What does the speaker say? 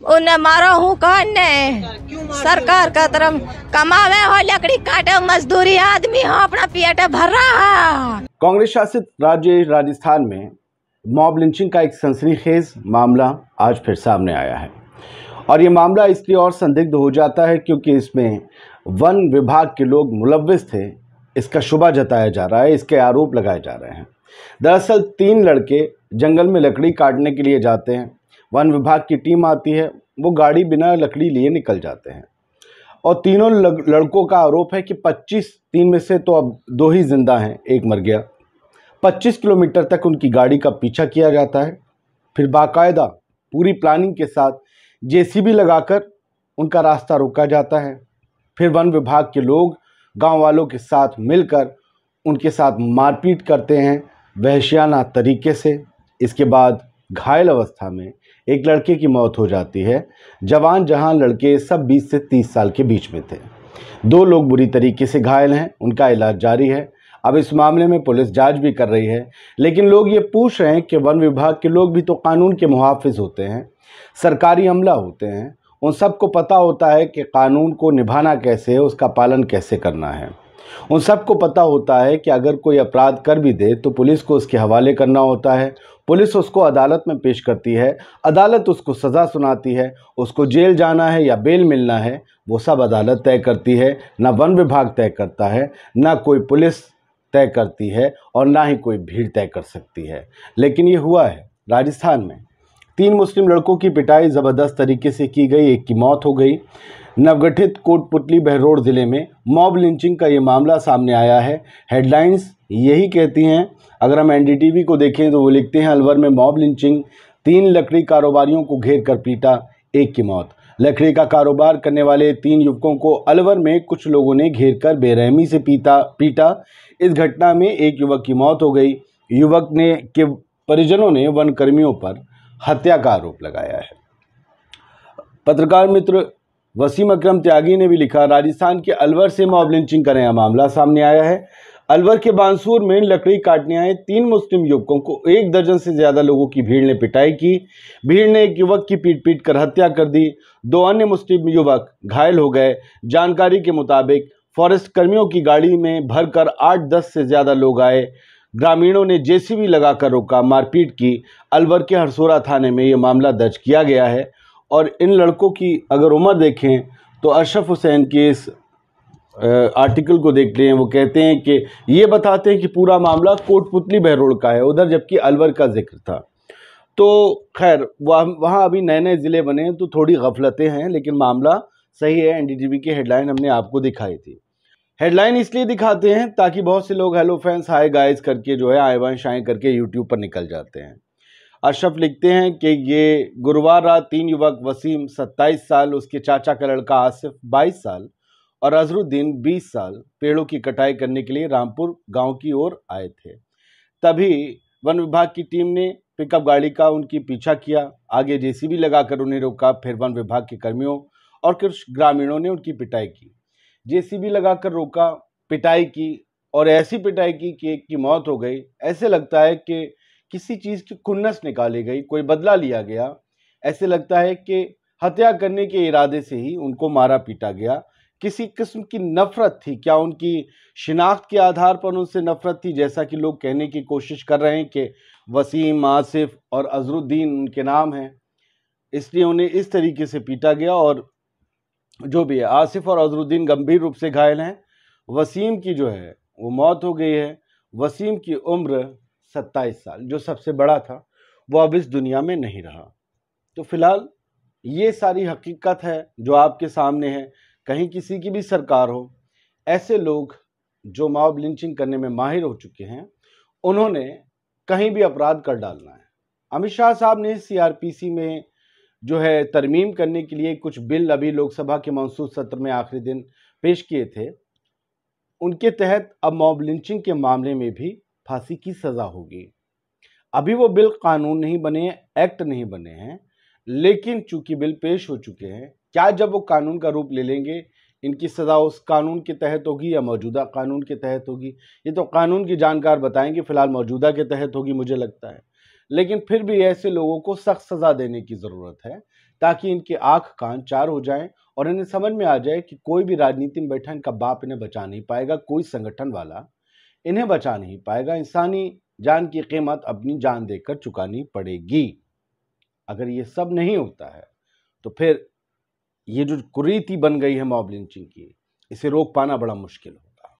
उन्हें मारो हूँ कौन ने? सरकार का तरफ़ कमावे हो, लकड़ी काटे मजदूरी आदमी हो, अपना पेट भर रहा कांग्रेस शासित राज्य राजस्थान में मॉब लिंचिंग का एक सनसनीखेज मामला आज फिर सामने आया है। और ये मामला इसलिए और संदिग्ध हो जाता है क्योंकि इसमें वन विभाग के लोग मुलविस थे, इसका शुबा जताया जा रहा है, इसके आरोप लगाए जा रहे हैं। दरअसल तीन लड़के जंगल में लकड़ी काटने के लिए जाते हैं वन विभाग की टीम आती है, वो गाड़ी बिना लकड़ी लिए निकल जाते हैं। और तीनों लड़कों का आरोप है कि 25 तीन में से तो अब दो ही ज़िंदा हैं, एक मर गया। 25 किलोमीटर तक उनकी गाड़ी का पीछा किया जाता है। फिर बाकायदा पूरी प्लानिंग के साथ जेसीबी लगाकर उनका रास्ता रोका जाता है। फिर वन विभाग के लोग गाँव वालों के साथ मिलकर उनके साथ मारपीट करते हैं, वहशियाना तरीके से। इसके बाद घायल अवस्था में एक लड़के की मौत हो जाती है। जवान जहाँ लड़के सब 20 से 30 साल के बीच में थे। दो लोग बुरी तरीके से घायल हैं, उनका इलाज जारी है। अब इस मामले में पुलिस जाँच भी कर रही है, लेकिन लोग ये पूछ रहे हैं कि वन विभाग के लोग भी तो कानून के मुहाफ़ होते हैं, सरकारी अमला होते हैं। उन सबको पता होता है कि कानून को निभाना कैसे है, उसका पालन कैसे करना है। उन सबको पता होता है कि अगर कोई अपराध कर भी दे तो पुलिस को उसके हवाले करना होता है पुलिस उसको अदालत में पेश करती है, अदालत उसको सज़ा सुनाती है, उसको जेल जाना है या बेल मिलना है, वो सब अदालत तय करती है, ना वन विभाग तय करता है, ना कोई पुलिस तय करती है और ना ही कोई भीड़ तय कर सकती है। लेकिन ये हुआ है, राजस्थान में। तीन मुस्लिम लड़कों की पिटाई ज़बरदस्त तरीके से की गई, एक की मौत हो गई। नवगठित कोटपुतली बहरोड ज़िले में मॉब लिंचिंग का ये मामला सामने आया है। हेडलाइंस यही कहती हैं। अगर हम एनडीटीवी को देखें तो वो लिखते हैं, अलवर में मॉब लिंचिंग, तीन लकड़ी कारोबारियों को घेर कर पीटा, एक की मौत। लकड़ी का कारोबार करने वाले तीन युवकों को अलवर में कुछ लोगों ने घेर कर बेरहमी से पीता, पीटा। इस घटना में एक युवक की मौत हो गई। युवक ने के परिजनों ने वन कर्मियों पर हत्या का आरोप लगाया है। पत्रकार मित्र वसीम अकरम त्यागी ने भी लिखा, राजस्थान के अलवर से मॉब लिंचिंग का नया मामला सामने आया है। अलवर के बांसूर में लकड़ी काटने आए तीन मुस्लिम युवकों को एक दर्जन से ज़्यादा लोगों की भीड़ ने पिटाई की। भीड़ ने एक युवक की पीट पीट कर हत्या कर दी। दो अन्य मुस्लिम युवक घायल हो गए। जानकारी के मुताबिक फॉरेस्ट कर्मियों की गाड़ी में भरकर आठ दस से ज़्यादा लोग आए। ग्रामीणों ने जेसीबी लगाकर रोका मारपीट की। अलवर के हरसोरा थाने में ये मामला दर्ज किया गया है। और इन लड़कों की अगर उम्र देखें तो अशरफ हुसैन के इस आर्टिकल को देख लें वो कहते हैं कि ये बताते हैं कि पूरा मामला कोटपुतली बहरोड का है, उधर जबकि अलवर का ज़िक्र था। तो खैर, वह, वहाँ अभी नए नए ज़िले बने हैं तो थोड़ी गफलतें हैं, लेकिन मामला सही है, एनडीटीवी की हेडलाइन हमने आपको दिखाई थी। हेडलाइन इसलिए दिखाते हैं ताकि बहुत से लोग, हेलो फैंस हाय गाइस करके जो है आए वाएँ शाएँ करके यूट्यूब पर निकल जाते हैं। अशरफ लिखते हैं कि ये गुरुवार रात तीन युवक वसीम 27 साल, उसके चाचा का लड़का आसिफ 22 साल और अजरुद्दीन 20 साल पेड़ों की कटाई करने के लिए रामपुर गाँव की ओर आए थे। तभी वन विभाग की टीम ने पिकअप गाड़ी का उनकी पीछा किया, आगे जेसीबी लगाकर उन्हें रोका, फिर वन विभाग के कर्मियों और कुछ ग्रामीणों ने उनकी पिटाई की। जेसीबी लगाकर रोका, पिटाई की और ऐसी पिटाई की कि एक की मौत हो गई। ऐसे लगता है कि किसी चीज़ की खुन्नस निकाली गई, कोई बदला लिया गया, ऐसे लगता है कि हत्या करने के इरादे से ही उनको मारा पीटा गया। किसी किस्म की नफरत थी, क्या उनकी शिनाख्त के आधार पर उनसे नफरत थी? जैसा कि लोग कहने की कोशिश कर रहे हैं कि वसीम, आसिफ और अजरुद्दीन उनके नाम हैं, इसलिए उन्हें इस तरीके से पीटा गया और जो भी है, आसिफ और अजरुद्दीन गंभीर रूप से घायल हैं। वसीम की जो है, वो मौत हो गई है। वसीम की उम्र सत्ताईस साल, जो सबसे बड़ा था, वो अब इस दुनिया में नहीं रहा। तो फ़िलहाल ये सारी हकीकत है जो आपके सामने है, कहीं किसी की भी सरकार हो, ऐसे लोग जो मॉब लिंचिंग करने में माहिर हो चुके हैं, उन्होंने कहीं भी अपराध कर डालना है। अमित शाह साहब ने सीआरपीसी में जो है तरमीम करने के लिए कुछ बिल अभी लोकसभा के मानसून सत्र में आखिरी दिन पेश किए थे। उनके तहत अब मॉब लिंचिंग के मामले में भी फांसी की सज़ा होगी। अभी वो बिल कानून नहीं बने हैं, एक्ट नहीं बने हैं, लेकिन चूँकि बिल पेश हो चुके हैं, क्या जब वो कानून का रूप ले लेंगे, इनकी सज़ा उस कानून के तहत होगी या मौजूदा कानून के तहत होगी? ये तो कानून की जानकार बताएँगे, फ़िलहाल मौजूदा के तहत होगी, मुझे लगता है। लेकिन फिर भी ऐसे लोगों को सख्त सज़ा देने की ज़रूरत है, ताकि इनके आँख कान चार हो जाएँ और इन्हें समझ में आ जाए कि कोई भी राजनीति में बैठा इनका बाप इन्हें बचा नहीं पाएगा, कोई संगठन वाला। इन्हें बचा नहीं पाएगा। इंसानी जान की कीमत अपनी जान देकर चुकानी पड़ेगी। अगर ये सब नहीं होता है तो फिर ये जो कुरीति बन गई है मॉब लिंचिंग की, इसे रोक पाना बड़ा मुश्किल हो